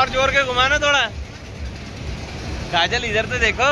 और ज़ोर के घुमाना थोड़ा। काजल इधर तो देखो।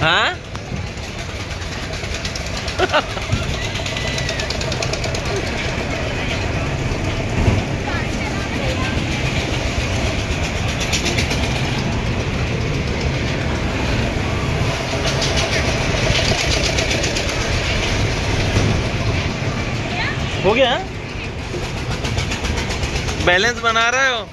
हाँ? हो गया? बैलेंस बना रहे हो?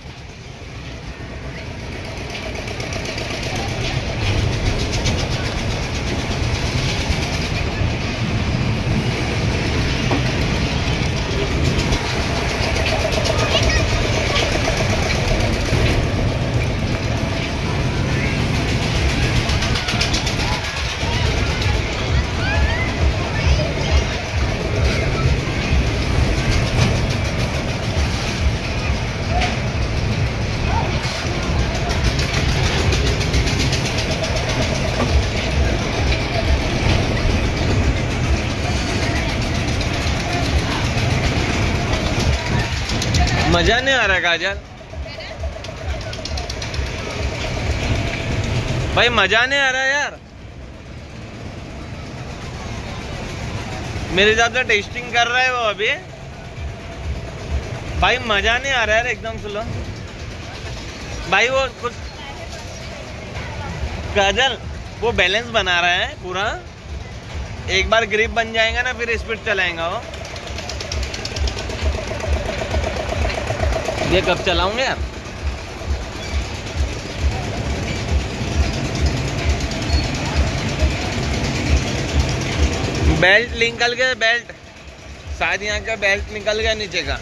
मज़ा नहीं आ रहा काजल? भाई, मज़ा नहीं आ रहा यार। मेरे हिसाब से टेस्टिंग कर रहा है वो अभी। भाई, मज़ा नहीं आ रहा यार एकदम स्लो भाई, वो कुछ काजल, वो बैलेंस बना रहा है पूरा। एक बार ग्रिप बन जाएगा ना, फिर स्पीड चलाएगा वो। ये कब चलाऊँगे यार? बेल्ट निकल गया बेल्ट शायद यहाँ का बेल्ट निकल गया नीचे का।